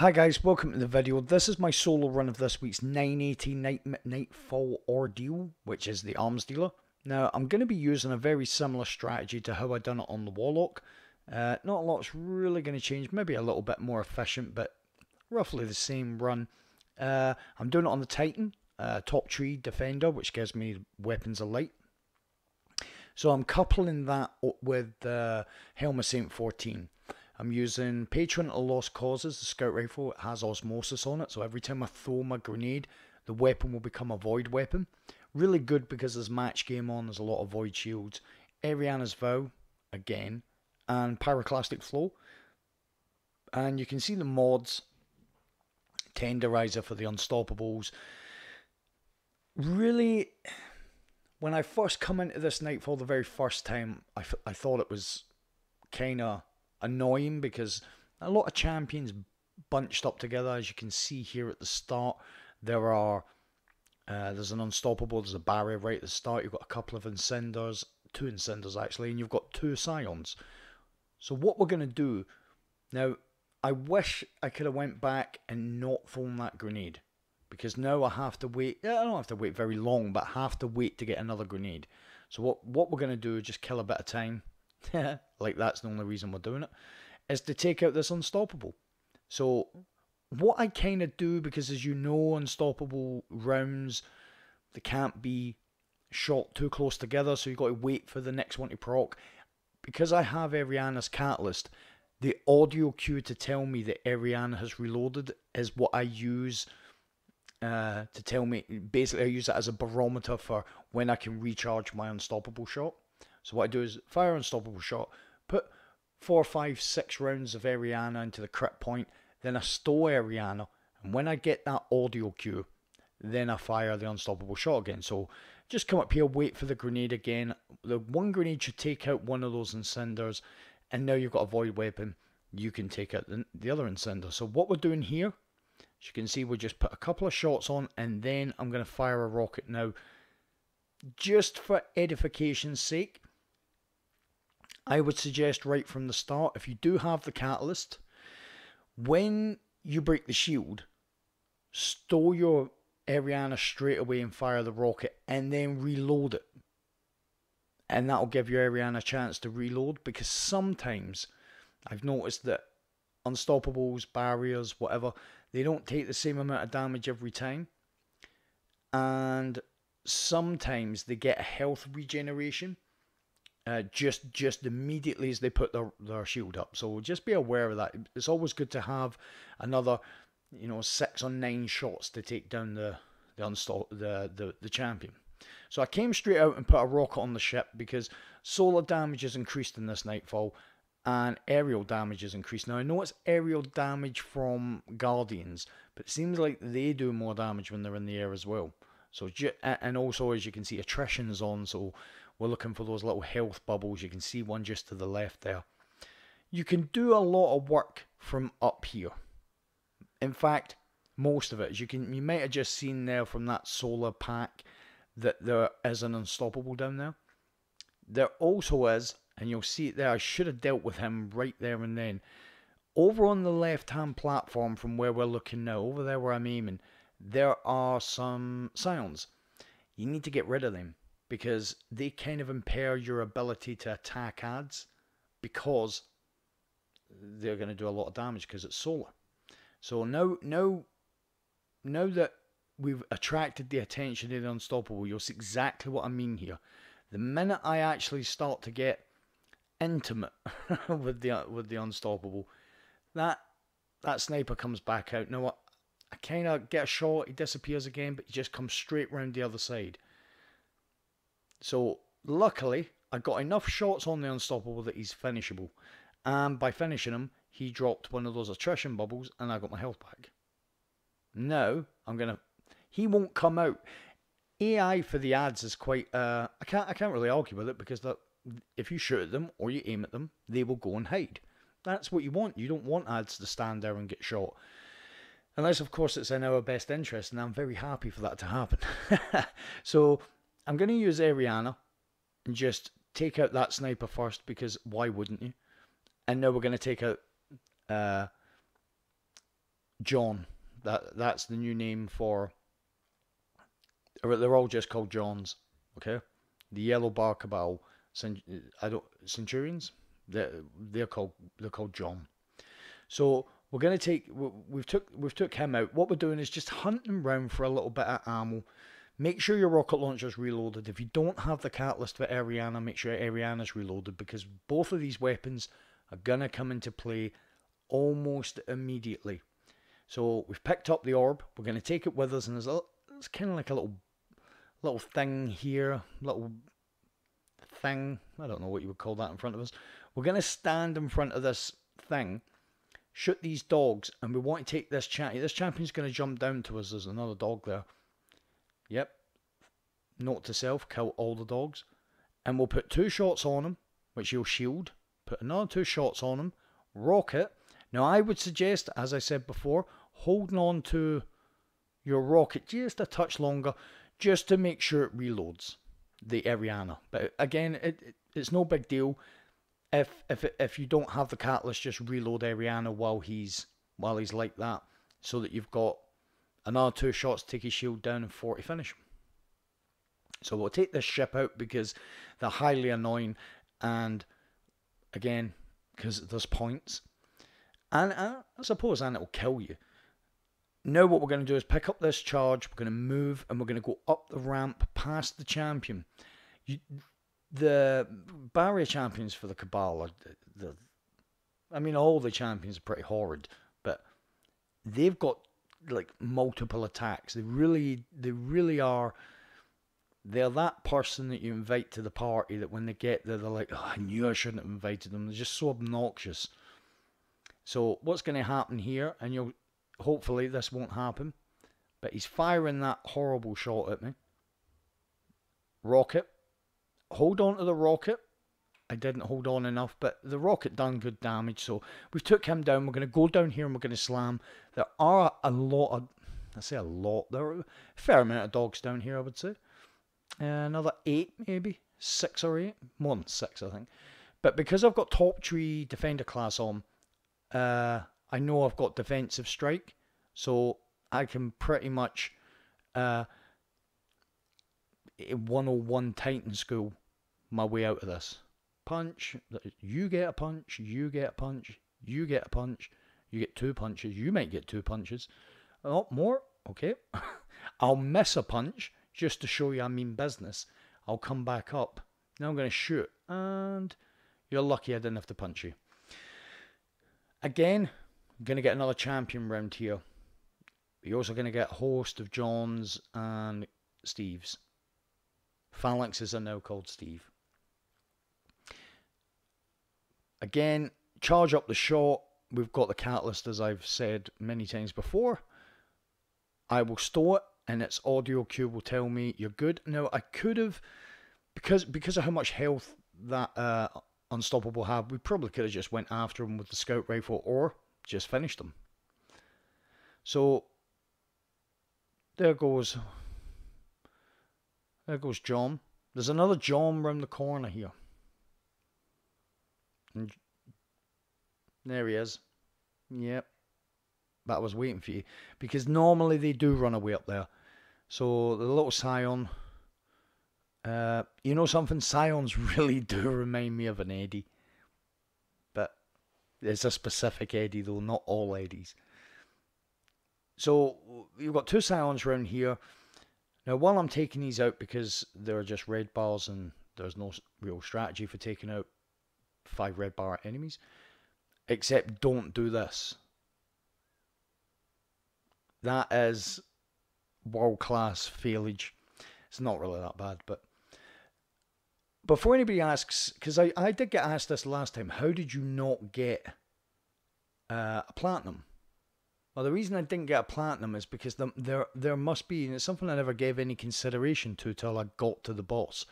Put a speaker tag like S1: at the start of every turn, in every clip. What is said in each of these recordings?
S1: Hi guys, welcome to the video. This is my solo run of this week's 980 Night Nightfall Ordeal, which is the arms dealer. Now, I'm going to be using a very similar strategy to how I done it on the Warlock. Uh, not a lot's really going to change, maybe a little bit more efficient, but roughly the same run. Uh, I'm doing it on the Titan, uh, top tree defender, which gives me weapons of light. So I'm coupling that with the Helm of Saint 14. I'm using Patron of Lost Causes, the scout rifle. It has osmosis on it, so every time I throw my grenade, the weapon will become a void weapon. Really good because there's match game on, there's a lot of void shields. Eriana's Vow, again, and Pyroclastic Flow. And you can see the mods, Tenderizer for the Unstoppables. Really, when I first come into this Nightfall the very first time, I, I thought it was kind of annoying because a lot of champions bunched up together. As you can see here at the start, there are uh, there's an unstoppable, there's a barrier right at the start. You've got a couple of incenders, two incenders actually, and you've got two scions. So what we're gonna do now? I wish I could have went back and not thrown that grenade because now I have to wait. I don't have to wait very long, but I have to wait to get another grenade. So what what we're gonna do is just kill a bit of time like that's the only reason we're doing it, is to take out this unstoppable. So what I kind of do, because as you know, unstoppable rounds, they can't be shot too close together, so you've got to wait for the next one to proc. Because I have Eriana's Catalyst, the audio cue to tell me that Eriana has reloaded is what I use uh, to tell me. Basically, I use that as a barometer for when I can recharge my unstoppable shot. So what I do is fire unstoppable shot, put four, five, six rounds of Eriana into the crit point, then I store Eriana, and when I get that audio cue, then I fire the unstoppable shot again. So just come up here, wait for the grenade again. The one grenade should take out one of those incenders, and now you've got a void weapon. You can take out the, the other incender. So what we're doing here, as you can see, we just put a couple of shots on, and then I'm going to fire a rocket now. Just for edification's sake, I would suggest right from the start, if you do have the catalyst, when you break the shield, store your Eriana straight away and fire the rocket and then reload it. And that'll give your Eriana a chance to reload because sometimes I've noticed that unstoppables, barriers, whatever, they don't take the same amount of damage every time. And sometimes they get a health regeneration uh, just just immediately as they put their, their shield up. So just be aware of that. It's always good to have another, you know, six or nine shots to take down the the unstall the, the the champion. So I came straight out and put a rocket on the ship because solar damage is increased in this nightfall and aerial damage is increased. Now I know it's aerial damage from guardians, but it seems like they do more damage when they're in the air as well. So and also as you can see, attrition is on. So we're looking for those little health bubbles. You can see one just to the left there. You can do a lot of work from up here. In fact, most of it. As you can, you might have just seen there from that solar pack that there is an unstoppable down there. There also is, and you'll see it there. I should have dealt with him right there and then. Over on the left-hand platform from where we're looking now, over there where I'm aiming, there are some scions. You need to get rid of them because they kind of impair your ability to attack ads because they're going to do a lot of damage because it's solar. So now, now, now that we've attracted the attention of the unstoppable, you'll see exactly what I mean here. The minute I actually start to get intimate with the with the unstoppable, that that sniper comes back out. Now what? I kind of get a shot, he disappears again, but he just comes straight round the other side. So luckily, I got enough shots on the Unstoppable that he's finishable. And by finishing him, he dropped one of those attrition bubbles and I got my health back. Now, I'm going to... He won't come out. AI for the ads is quite... Uh, I can't I can't really argue with it because that, if you shoot at them or you aim at them, they will go and hide. That's what you want. You don't want ads to stand there and get shot. Unless, of course, it's in our best interest, and I'm very happy for that to happen. so I'm going to use Eriana and just take out that sniper first because why wouldn't you? And now we're going to take out uh, John. That that's the new name for. They're all just called Johns. Okay, the Yellow Bar Cabal. I don't Centurions. They're they're called they're called John. So we're gonna take we've took we've took him out. What we're doing is just hunting around for a little bit of ammo. Make sure your rocket launcher's reloaded. If you don't have the catalyst for Eriana, make sure Eriana's reloaded because both of these weapons are gonna come into play almost immediately. So we've picked up the orb. We're gonna take it with us, and there's a it's kind of like a little little thing here, little thing. I don't know what you would call that in front of us. We're gonna stand in front of this thing shoot these dogs, and we want to take this champion. This champion's going to jump down to us. There's another dog there. Yep. Note to self, kill all the dogs. And we'll put two shots on him, which he'll shield. Put another two shots on him. Rocket. Now, I would suggest, as I said before, holding on to your rocket just a touch longer, just to make sure it reloads the Eriana. But again, it, it it's no big deal if if if you don't have the catalyst, just reload Eriana while he's while he's like that, so that you've got another two shots, take his shield down, and forty finish. So we'll take this ship out because they're highly annoying, and again, because there's points, and uh, I suppose and it'll kill you. Now what we're going to do is pick up this charge. We're going to move and we're going to go up the ramp past the champion. You, the barrier champions for the Cabal are the, the I mean, all the champions are pretty horrid, but they've got like multiple attacks. They really, they really are. They're that person that you invite to the party that when they get there, they're like, oh, I knew I shouldn't have invited them. They're just so obnoxious. So what's going to happen here, and you'll hopefully this won't happen, but he's firing that horrible shot at me. Rocket hold on to the rocket. I didn't hold on enough, but the rocket done good damage. So we took him down. We're going to go down here and we're going to slam. There are a lot of, I say a lot, there are a fair amount of dogs down here, I would say. Uh, another eight, maybe six or eight, more than six, I think. But because I've got top tree defender class on, uh, I know I've got defensive strike, so I can pretty much uh, 101 Titan School my way out of this. Punch, you get a punch, you get a punch, you get a punch, you get two punches, you might get two punches. Oh, more? Okay. I'll miss a punch just to show you I mean business. I'll come back up. Now I'm going to shoot, and you're lucky I didn't have to punch you. Again, I'm going to get another champion round here. You're also going to get a host of Johns and Steves. Phalanxes are now called Steve. Again, charge up the shot. We've got the catalyst, as I've said many times before. I will store it, and its audio cue will tell me you're good. Now, I could have, because because of how much health that uh, Unstoppable had, we probably could have just went after him with the scout rifle or just finished him. So, there goes there goes John. There's another John round the corner here. There he is. Yep. That was waiting for you. Because normally they do run away up there. So the little Scion. Uh, you know something? Scions really do remind me of an Eddie. But it's a specific Eddie though, not all Eddies. So you've got two Scions around here. Now, while I'm taking these out because they're just red bars and there's no real strategy for taking out five red bar enemies, except don't do this. That is world class failage. It's not really that bad, but before anybody asks, because I, I did get asked this last time, how did you not get uh, a platinum? Well, the reason I didn't get a platinum is because the, there there must be, and it's something I never gave any consideration to till I got to the boss.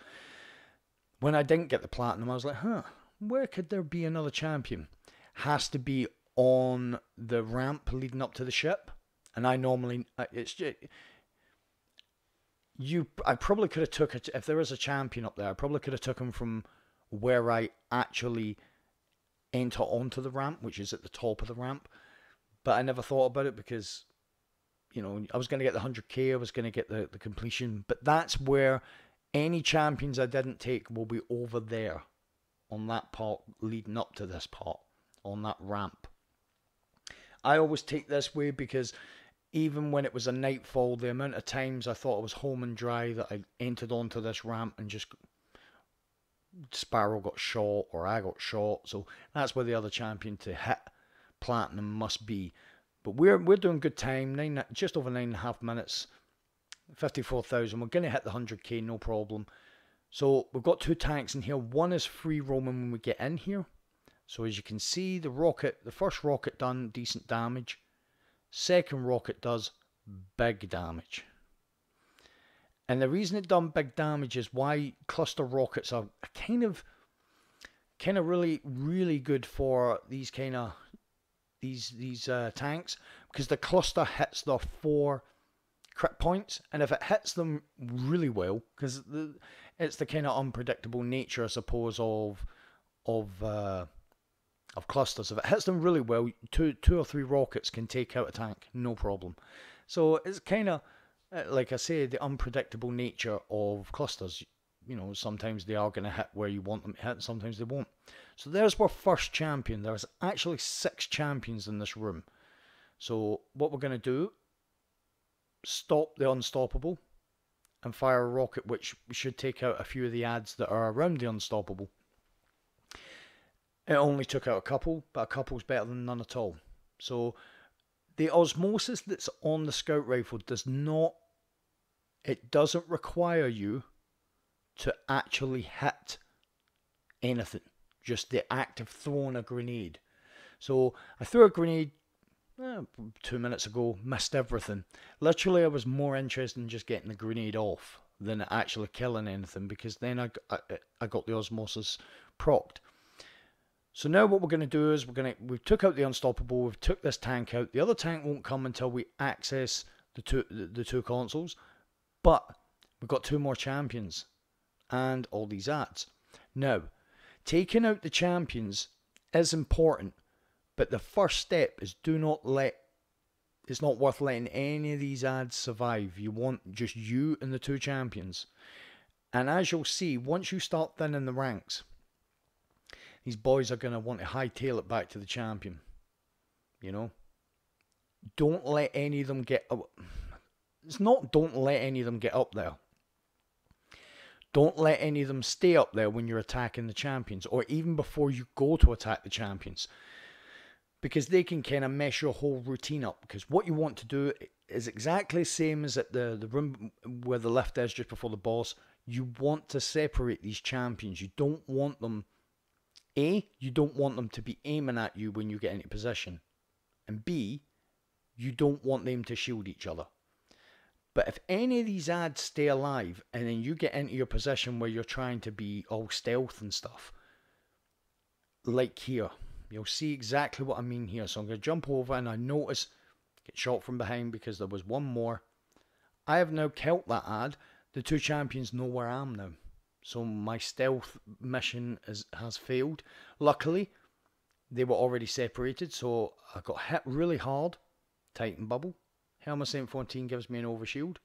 S1: When I didn't get the platinum, I was like, huh, where could there be another champion? Has to be on the ramp leading up to the ship, and I normally it's just, you. I probably could have took it if there was a champion up there. I probably could have took him from where I actually enter onto the ramp, which is at the top of the ramp but I never thought about it because, you know, I was going to get the 100k, I was going to get the, the completion, but that's where any champions I didn't take will be over there on that part leading up to this part, on that ramp. I always take this way because even when it was a nightfall, the amount of times I thought I was home and dry that I entered onto this ramp and just Sparrow got shot or I got shot. So that's where the other champion to hit platinum must be. But we're we're doing good time, nine just over nine and a half minutes, fifty four thousand. We're gonna hit the hundred k, no problem. So we've got two tanks in here. One is free roaming when we get in here. So as you can see, the rocket, the first rocket done decent damage. Second rocket does big damage. And the reason it done big damage is why cluster rockets are kind of kind of really really good for these kind of these these uh, tanks because the cluster hits the four crit points and if it hits them really well because the, it's the kind of unpredictable nature I suppose of of uh, of clusters if it hits them really well two two or three rockets can take out a tank no problem so it's kind of uh, like I say, the unpredictable nature of clusters. You know, sometimes they are going to hit where you want them to hit, sometimes they won't. So there's our first champion. There's actually six champions in this room. So what we're going to do, stop the unstoppable and fire a rocket, which should take out a few of the ads that are around the unstoppable. It only took out a couple, but a couple's better than none at all. So the osmosis that's on the scout rifle does not it doesn't require you to actually hit anything, just the act of throwing a grenade. So I threw a grenade eh, two minutes ago, missed everything. Literally, I was more interested in just getting the grenade off than actually killing anything because then I, I, I got the osmosis procced. So now what we're going to do is we're going to we took out the unstoppable, we've took this tank out. The other tank won't come until we access the two the, the two consoles. But we've got two more champions and all these ads. Now, taking out the champions is important, but the first step is do not let it's not worth letting any of these ads survive. You want just you and the two champions. And as you'll see, once you start thinning the ranks, these boys are going to want to hightail it back to the champion. You know? Don't let any of them get. up. It's not don't let any of them get up there. Don't let any of them stay up there when you're attacking the champions or even before you go to attack the champions. Because they can kind of mess your whole routine up. Because what you want to do is exactly the same as at the, the room where the lift is just before the boss. You want to separate these champions. You don't want them. A, you don't want them to be aiming at you when you get into position. And B, you don't want them to shield each other. But if any of these ads stay alive and then you get into your position where you're trying to be all stealth and stuff, like here, you'll see exactly what I mean here. So I'm going to jump over and I notice, get shot from behind because there was one more. I have now killed that ad. The two champions know where I am now. So my stealth mission is, has failed. Luckily, they were already separated, so I got hit really hard. Titan bubble. Helm of Saint 14 gives me an overshield.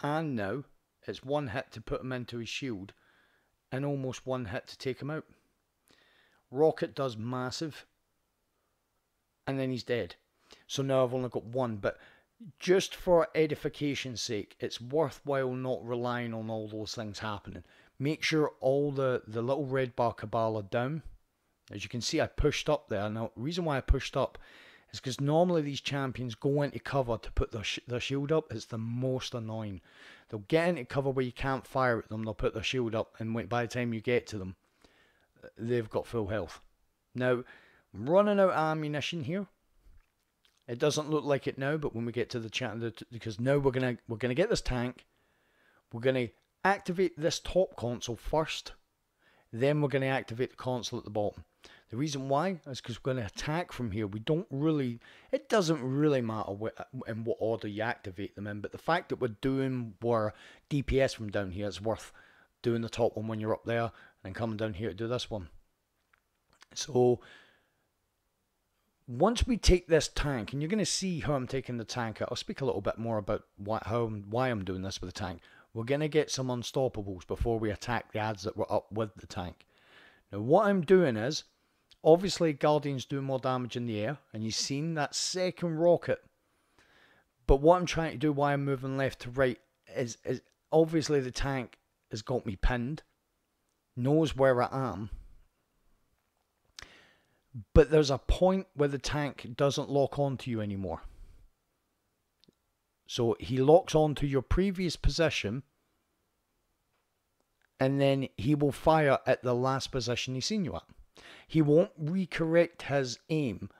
S1: And now it's one hit to put him into his shield and almost one hit to take him out. Rocket does massive and then he's dead. So now I've only got one, but just for edification's sake, it's worthwhile not relying on all those things happening. Make sure all the, the little red bar cabal are down. As you can see, I pushed up there. Now, the reason why I pushed up is because normally these champions go into cover to put their, sh- their shield up. It's the most annoying. They'll get into cover where you can't fire at them. They'll put their shield up, and by the time you get to them, they've got full health. Now, running out of ammunition here. It doesn't look like it now, but when we get to the chat, because now we're gonna we're gonna get this tank. We're gonna activate this top console first. Then we're gonna activate the console at the bottom. The reason why is because we're going to attack from here. We don't really, it doesn't really matter in what order you activate them in, but the fact that we're doing our DPS from down here is worth doing the top one when you're up there and coming down here to do this one. So once we take this tank, and you're going to see how I'm taking the tank out, I'll speak a little bit more about what, how why I'm doing this with the tank. We're going to get some unstoppables before we attack the ads that were up with the tank. Now, what I'm doing is, obviously, Guardians do more damage in the air, and you've seen that second rocket. But what I'm trying to do, why I'm moving left to right, is, is obviously the tank has got me pinned, knows where I am. But there's a point where the tank doesn't lock onto you anymore. So he locks onto your previous position and then he will fire at the last position he's seen you at. He won't recorrect his aim.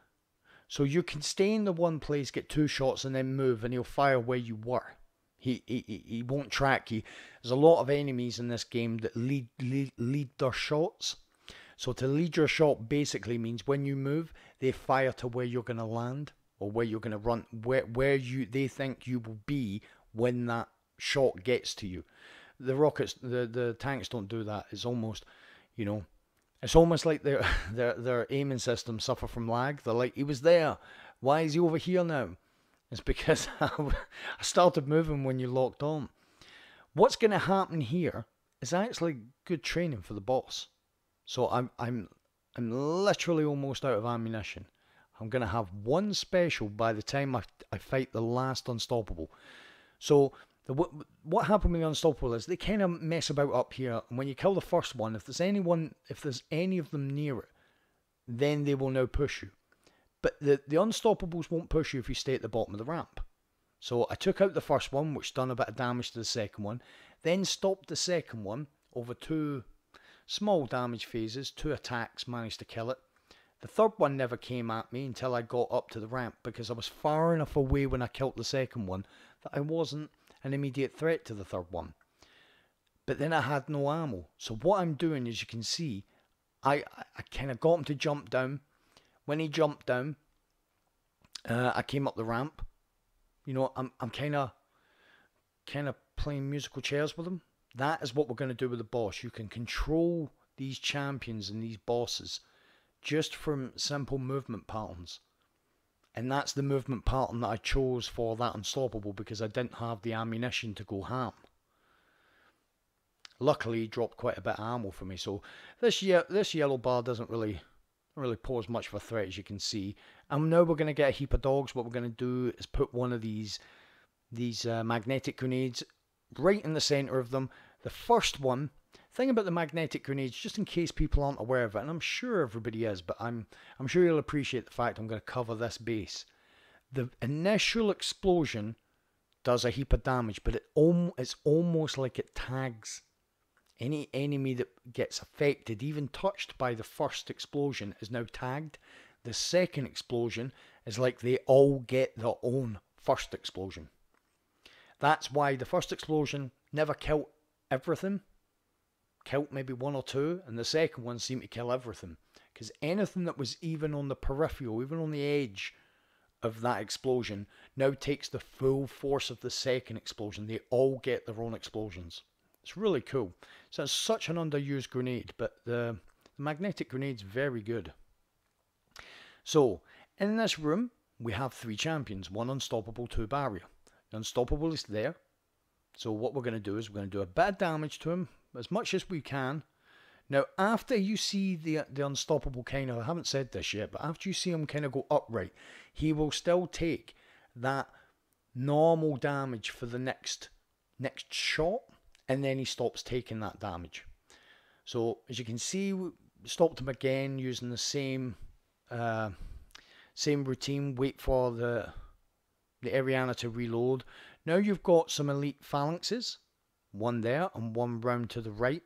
S1: So you can stay in the one place, get two shots, and then move, and he'll fire where you were. He, he, he won't track you. There's a lot of enemies in this game that lead, lead, lead their shots. So to lead your shot basically means when you move, they fire to where you're going to land or where you're going to run, where where you they think you will be when that shot gets to you. The rockets, the the tanks don't do that. It's almost, you know, it's almost like their their their aiming system suffer from lag. They're like, he was there. Why is he over here now? It's because I started moving when you locked on. What's going to happen here is actually good training for the boss. So I'm I'm I'm literally almost out of ammunition. I'm going to have one special by the time I, I fight the last Unstoppable. So the, what, what happened with the Unstoppable is they kind of mess about up here. And when you kill the first one, if there's anyone, if there's any of them near it, then they will now push you. But the, the Unstoppables won't push you if you stay at the bottom of the ramp. So I took out the first one, which done a bit of damage to the second one, then stopped the second one over two small damage phases, two attacks, managed to kill it. The third one never came at me until I got up to the ramp because I was far enough away when I killed the second one that I wasn't an immediate threat to the third one. But then I had no ammo. So what I'm doing, as you can see, I, I kind of got him to jump down. When he jumped down, uh, I came up the ramp. You know, I'm I'm kind of kind of playing musical chairs with him. That is what we're going to do with the boss. You can control these champions and these bosses just from simple movement patterns. And that's the movement pattern that I chose for that unstoppable because I didn't have the ammunition to go ham. Luckily, he dropped quite a bit of ammo for me, so this ye- this yellow bar doesn't really really pose much of a threat as you can see. And now we're going to get a heap of dogs. What we're going to do is put one of these these uh, magnetic grenades right in the center of them. The first one thing about the magnetic grenades, just in case people aren't aware of it, and I'm sure everybody is, but I'm I'm sure you'll appreciate the fact I'm going to cover this base. The initial explosion does a heap of damage, but it om- it's almost like it tags any enemy that gets affected, even touched by the first explosion, is now tagged. The second explosion is like they all get their own first explosion. That's why the first explosion never killed everything killed maybe one or two, and the second one seemed to kill everything. Because anything that was even on the peripheral, even on the edge of that explosion, now takes the full force of the second explosion. They all get their own explosions. It's really cool. So it's such an underused grenade, but the, the magnetic grenade's very good. So, in this room, we have three champions, one unstoppable, two barrier. The unstoppable is there. So what we're going to do is we're going to do a bit of damage to him, as much as we can. Now, after you see the the unstoppable kind of, I haven't said this yet, but after you see him kind of go upright, he will still take that normal damage for the next next shot, and then he stops taking that damage. So as you can see, we stopped him again using the same uh, same routine. Wait for the the Eriana to reload. Now you've got some elite phalanxes one there and one round to the right.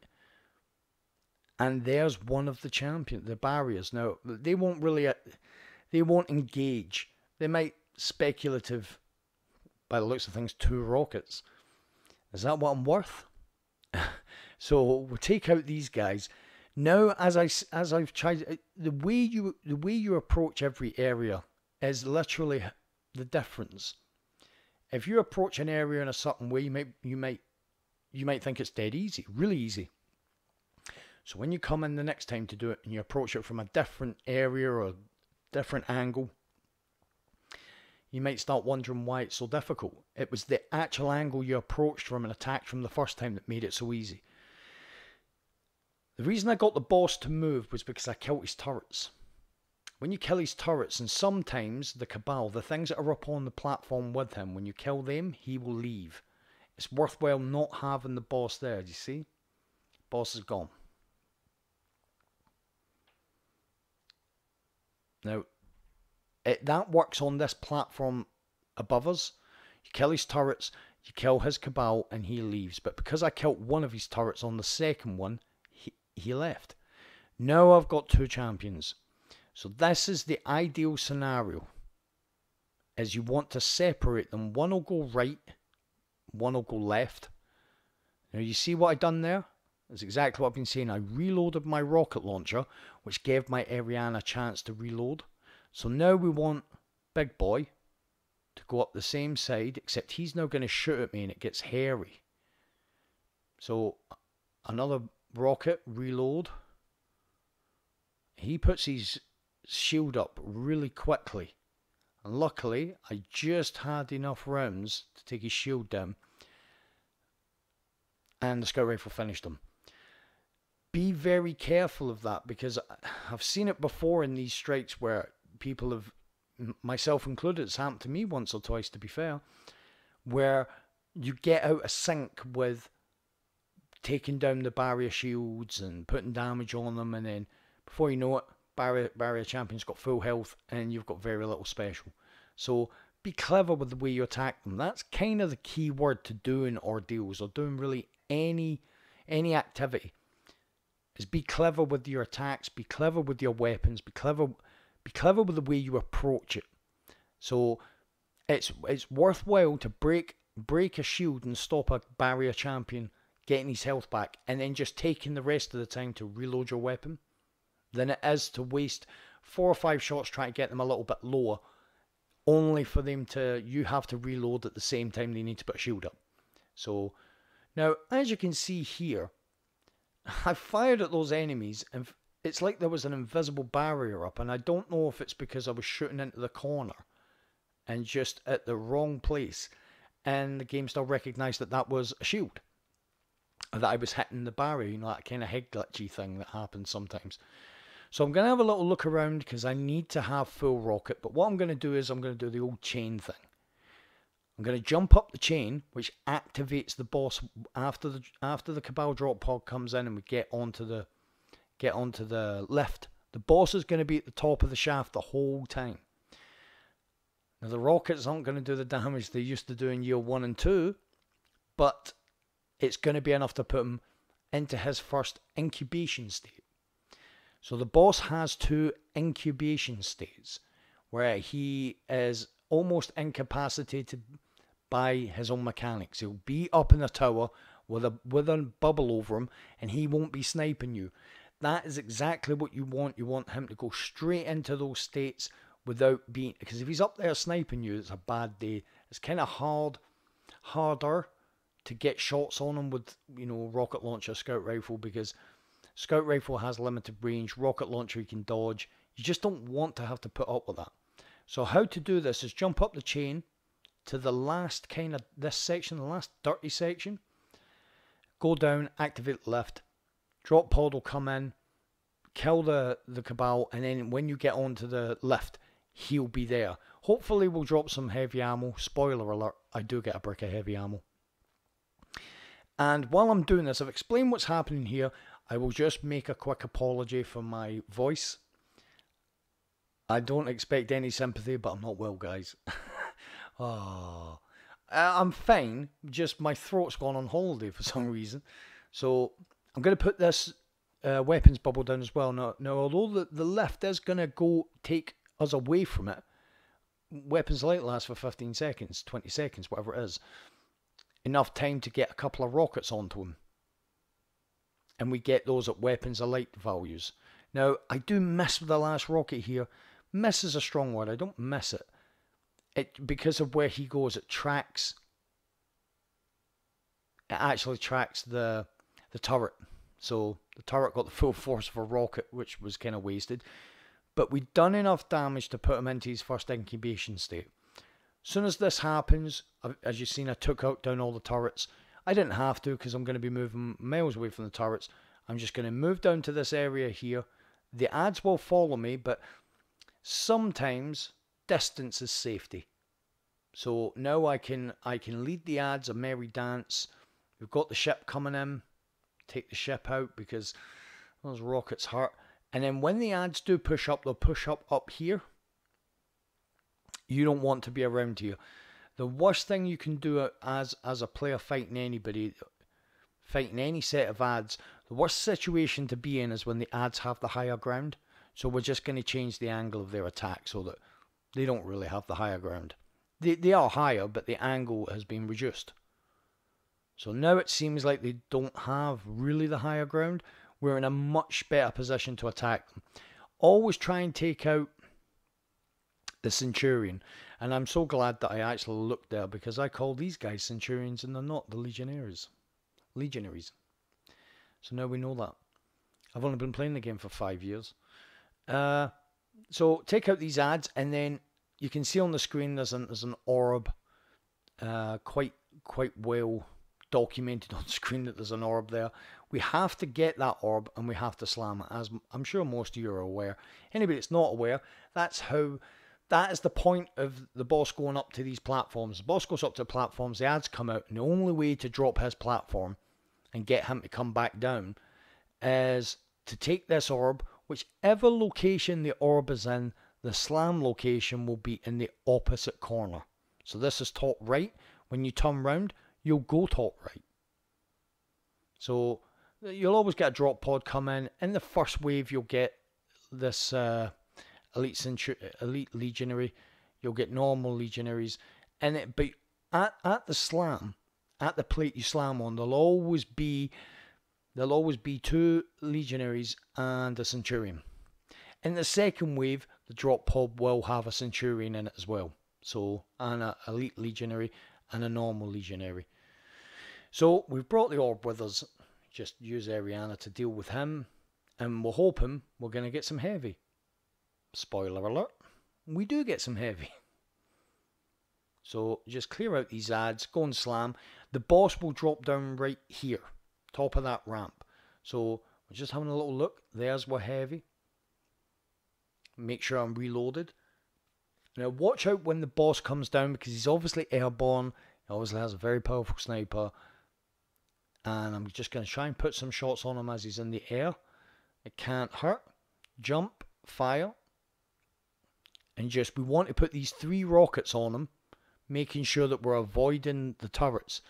S1: And there's one of the champion, the barriers. Now they won't really, uh, they won't engage. They might speculative, by the looks of things, two rockets. Is that what I'm worth? So we'll take out these guys. Now, as I as I've tried, uh, the way you the way you approach every area is literally the difference. If you approach an area in a certain way, you might you might you might think it's dead easy, really easy. So when you come in the next time to do it and you approach it from a different area or a different angle, you might start wondering why it's so difficult. It was the actual angle you approached from and attacked from the first time that made it so easy. The reason I got the boss to move was because I killed his turrets. When you kill his turrets, and sometimes the Cabal, the things that are up on the platform with him, when you kill them, he will leave. It's worthwhile not having the boss there, you see? Boss is gone. Now, it, that works on this platform above us. You kill his turrets, you kill his cabal, and he leaves. But because I killed one of his turrets on the second one, he, he left. Now I've got two champions. So this is the ideal scenario. As you want to separate them. One will go right, one will go left. Now you see what I done there? That's exactly what I've been saying. I reloaded my rocket launcher, which gave my Eriana a chance to reload. So now we want Big Boy to go up the same side, except he's now going to shoot at me and it gets hairy. So another rocket, reload. He puts his shield up really quickly. And luckily, I just had enough rounds to take his shield down. And the scout rifle finished him. Be very careful of that because I've seen it before in these strikes where people have, myself included, it's happened to me once or twice to be fair, where you get out of sync with taking down the barrier shields and putting damage on them, and then before you know it, barrier barrier champion's got full health and you've got very little special. So be clever with the way you attack them. That's kind of the key word to doing ordeals or doing really any any activity. Is be clever with your attacks, be clever with your weapons, be clever be clever with the way you approach it. So it's it's worthwhile to break break a shield and stop a barrier champion getting his health back and then just taking the rest of the time to reload your weapon than it is to waste four or five shots trying to get them a little bit lower only for them to you have to reload at the same time they need to put a shield up. So now as you can see here I fired at those enemies and it's like there was an invisible barrier up, and I don't know if it's because I was shooting into the corner and just at the wrong place, and the game still recognised that that was a shield, that I was hitting the barrier, you know, that kind of head glitchy thing that happens sometimes. So I'm going to have a little look around because I need to have full rocket, but what I'm going to do is I'm going to do the old chain thing. I'm going to jump up the chain, which activates the boss after the after the Cabal drop pod comes in and we get onto the get onto the lift. The boss is going to be at the top of the shaft the whole time. Now, the rockets aren't going to do the damage they used to do in year one and two, but it's going to be enough to put him into his first incubation state. So the boss has two incubation states where he is almost incapacitated by his own mechanics. He'll be up in the tower with a with a bubble over him and he won't be sniping you. That is exactly what you want. You want him to go straight into those states without being because if he's up there sniping you, it's a bad day. It's kind of hard, harder to get shots on him with you know rocket launcher, scout rifle because scout rifle has limited range. Rocket launcher you can dodge. You just don't want to have to put up with that. So how to do this is jump up the chain to the last kind of this section, the last dirty section. Go down, activate lift, drop pod will come in, kill the, the Cabal, and then when you get onto the lift, he'll be there. Hopefully we'll drop some heavy ammo. Spoiler alert, I do get a brick of heavy ammo. And while I'm doing this, I've explained what's happening here. I will just make a quick apology for my voice. I don't expect any sympathy, but I'm not well, guys. oh, I'm fine. Just my throat's gone on holiday for some reason. So I'm going to put this uh, weapons bubble down as well. Now, now although the, the lift is going to go take us away from it, weapons light lasts for 15 seconds, 20 seconds, whatever it is. Enough time to get a couple of rockets onto him. And we get those at weapons of light values. Now, I do miss the last rocket here. Miss is a strong word. I don't miss it. It because of where he goes, it tracks. It actually tracks the the turret. So the turret got the full force of a rocket, which was kind of wasted. but we'd done enough damage to put him into his first incubation state. Soon as this happens, as you've seen, I took out down all the turrets. I didn't have to because I'm going to be moving miles away from the turrets. I'm just going to move down to this area here. The ads will follow me, but sometimes distance is safety. So now I can I can lead the ads a merry dance. We've got the ship coming in. Take the ship out because those rockets hurt. And then when the ads do push up, they'll push up up here. You don't want to be around here. The worst thing you can do as as a player fighting anybody, fighting any set of ads, the worst situation to be in is when the ads have the higher ground. So we're just going to change the angle of their attack so that they don't really have the higher ground. They, they are higher, but the angle has been reduced. So now it seems like they don't have really the higher ground. We're in a much better position to attack them. Always try and take out the Centurion. And I'm so glad that I actually looked there because I call these guys Centurions and they're not the Legionaries. Legionaries. So now we know that. I've only been playing the game for five years. Uh, so take out these ads and then you can see on the screen there's an, there's an orb uh, quite quite well documented on screen that there's an orb there. We have to get that orb and we have to slam it, as I'm sure most of you are aware. Anybody that's not aware, that's how that is the point of the boss going up to these platforms. The boss goes up to platforms, the ads come out, and the only way to drop his platform and get him to come back down is to take this orb, whichever location the orb is in, the slam location will be in the opposite corner. So this is top right. When you turn round, you'll go top right. So you'll always get a drop pod come in. In the first wave, you'll get this uh, elite centu- elite legionary. You'll get normal legionaries, and it, but at at the slam, at the plate you slam on, there'll always be there'll always be two legionaries and a centurion. In the second wave, the drop pod will have a centurion in it as well. So an a elite legionary and a normal legionary. So we've brought the orb with us. Just use Eriana to deal with him, and we're hoping we're going to get some heavy. Spoiler alert, we do get some heavy. So just clear out these ads, go and slam. The boss will drop down right here, top of that ramp. So we're just having a little look. There's where heavy. Make sure I'm reloaded. Now watch out when the boss comes down because he's obviously airborne. He obviously has a very powerful sniper. And I'm just going to try and put some shots on him as he's in the air. It can't hurt. Jump, fire. And just, we want to put these three rockets on him, making sure that we're avoiding the turrets.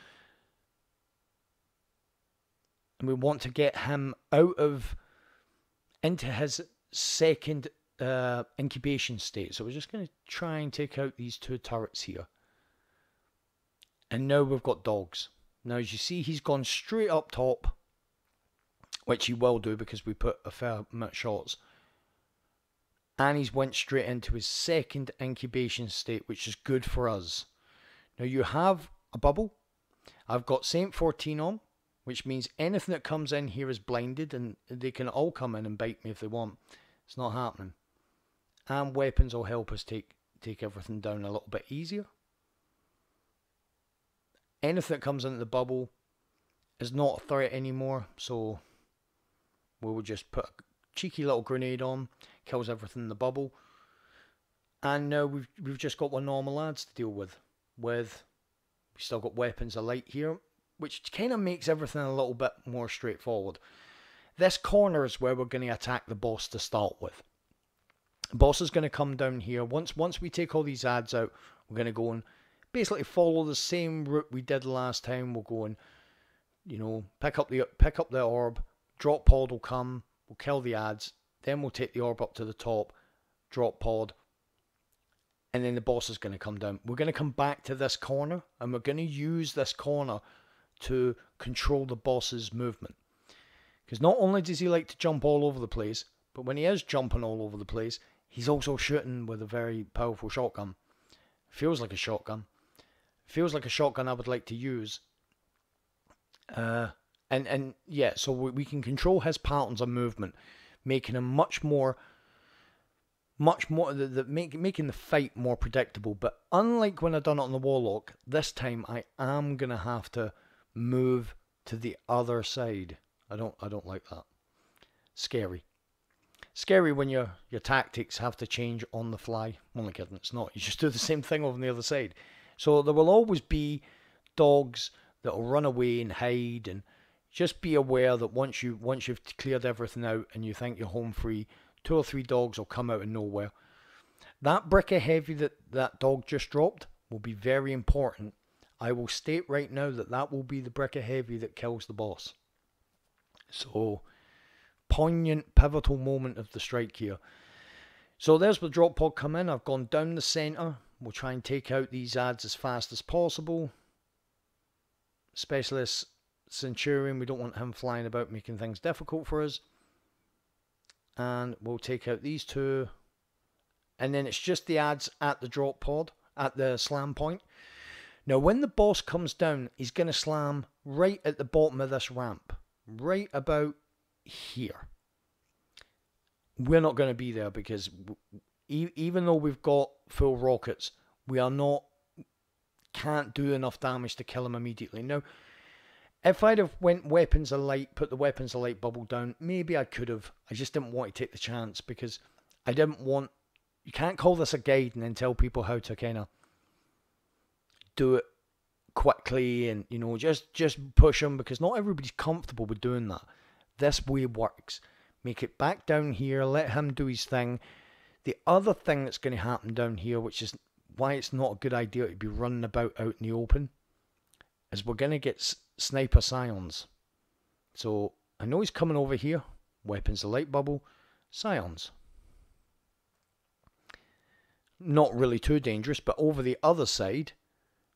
S1: And we want to get him out of, into his second uh, incubation state. So we're just going to try and take out these two turrets here. And now we've got dogs. Now as you see he's gone straight up top. Which he will do because we put a fair amount of shots. And he's went straight into his second incubation state, which is good for us. Now you have a bubble. I've got Saint 14 on, which means anything that comes in here is blinded and they can all come in and bite me if they want. It's not happening and weapons will help us take take everything down a little bit easier. Anything that comes into the bubble is not a threat anymore, so we will just put a cheeky little grenade on, kills everything in the bubble. And now we've we've just got one normal ads to deal with. With we still got weapons of light here, which kind of makes everything a little bit more straightforward. This corner is where we're going to attack the boss to start with boss is going to come down here. Once once we take all these ads out, we're going to go and basically follow the same route we did last time. We'll go and you know pick up the pick up the orb. Drop pod will come. We'll kill the ads. Then we'll take the orb up to the top. Drop pod. And then the boss is going to come down. We're going to come back to this corner and we're going to use this corner to control the boss's movement. Because not only does he like to jump all over the place, but when he is jumping all over the place, He's also shooting with a very powerful shotgun. Feels like a shotgun. Feels like a shotgun I would like to use. Uh, and and yeah, so we, we can control his patterns of movement, making him much more much more the, the make, making the fight more predictable. But unlike when I done it on the Warlock, this time I am gonna have to move to the other side. I don't I don't like that. Scary. Scary when your your tactics have to change on the fly. Only kidding, it's not. You just do the same thing over on the other side. So there will always be dogs that will run away and hide and just be aware that once you once you've cleared everything out and you think you're home free, two or three dogs will come out of nowhere. That brick of heavy that that dog just dropped will be very important. I will state right now that that will be the brick of heavy that kills the boss. So, poignant, pivotal moment of the strike here. So there's the drop pod come in. I've gone down the centre. We'll try and take out these ads as fast as possible. Specialist Centurion, we don't want him flying about making things difficult for us. And we'll take out these two. And then it's just the ads at the drop pod, at the slam point. Now, when the boss comes down, he's going to slam right at the bottom of this ramp. Right about here. We're not going to be there because even though we've got full rockets, we are not can't do enough damage to kill him immediately. Now, if I'd have went weapons of light, put the weapons of light bubble down, maybe I could have. I just didn't want to take the chance because I didn't want. You can't call this a guide and then tell people how to kind of do it quickly and you know just just push them because not everybody's comfortable with doing that. This way works. Make it back down here. Let him do his thing. The other thing that's going to happen down here, which is why it's not a good idea to be running about out in the open, is we're going to get sniper psions. So I know he's coming over here. Weapons light bubble, psions. Not really too dangerous, but over the other side,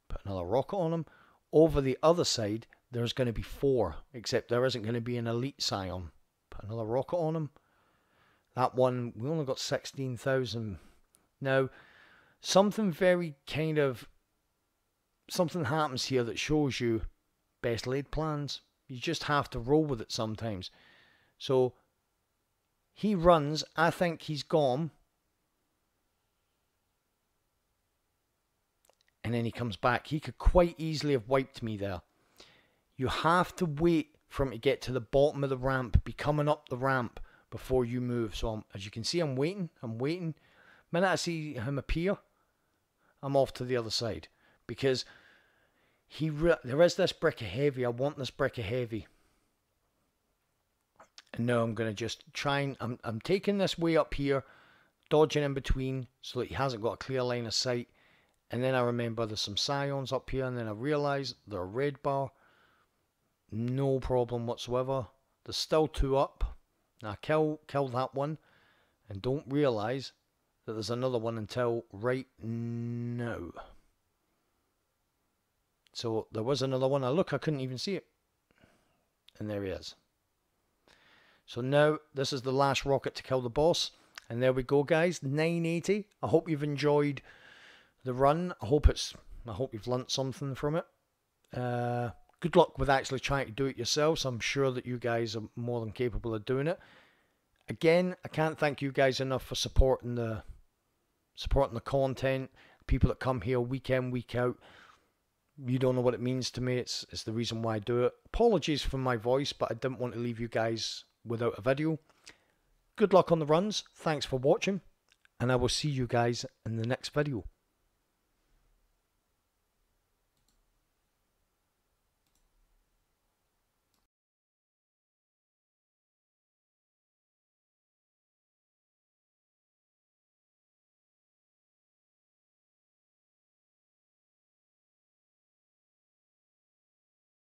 S1: put another rocket on him. Over the other side, there's going to be four, except there isn't going to be an elite psion. Put another rocket on him. That one, we only got 16,000. Now, something very kind of, something happens here that shows you best laid plans. You just have to roll with it sometimes. So he runs. I think he's gone. And then he comes back. He could quite easily have wiped me there. You have to wait for him to get to the bottom of the ramp, be coming up the ramp before you move. So I'm, as you can see, I'm waiting. I'm waiting. Minute I see him appear, I'm off to the other side because he re- there is this brick of heavy. I want this brick of heavy. And now I'm going to just try and I'm, I'm taking this way up here, dodging in between so that he hasn't got a clear line of sight. And then I remember there's some psions up here, and then I realise they're a red bar. No problem whatsoever. There's still two up. Now kill kill that one, and don't realise that there's another one until right now. So there was another one. I look, I couldn't even see it. And there he is. So now this is the last rocket to kill the boss. And there we go, guys. 980. I hope you've enjoyed the run. I hope it's. I hope you've learnt something from it. Uh, good luck with actually trying to do it yourselves. I'm sure that you guys are more than capable of doing it. Again, I can't thank you guys enough for supporting the supporting the content. People that come here week in, week out you don't know what it means to me. It's it's the reason why I do it. Apologies for my voice, but I didn't want to leave you guys without a video. Good luck on the runs. Thanks for watching, and I will see you guys in the next video.